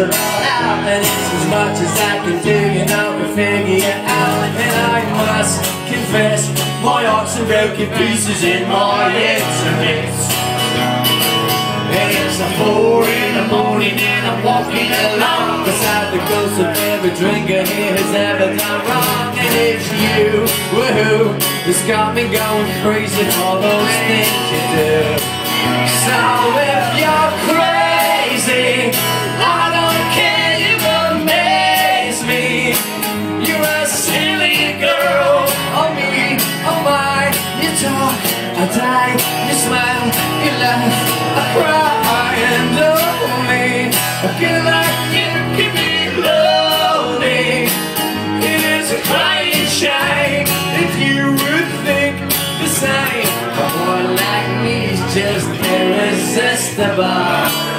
And it's as much as I can do, you know, to figure it out. And I must confess, my heart's in broken pieces in my intimates. And it's a four in the morning and I'm walking along Beside the ghost of every drinker here has ever done wrong. And it's you, woohoo, that's got me going crazy all those things you do I die, you smile, you laugh, I cry And me, I feel like you keep me lonely. It is a crying shame. If you would think the same A boy like me is just irresistible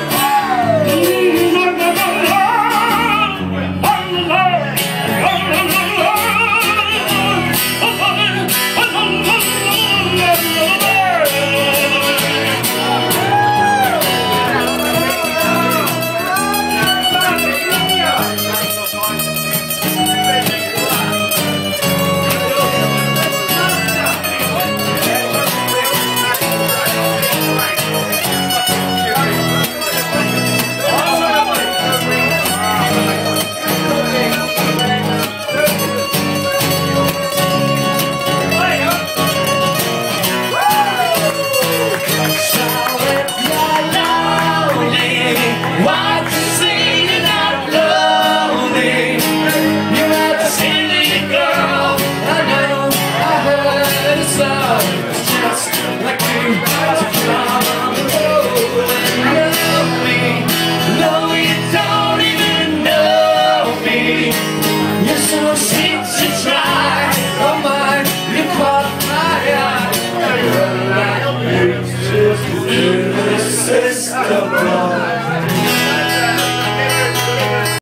it's just irresistible.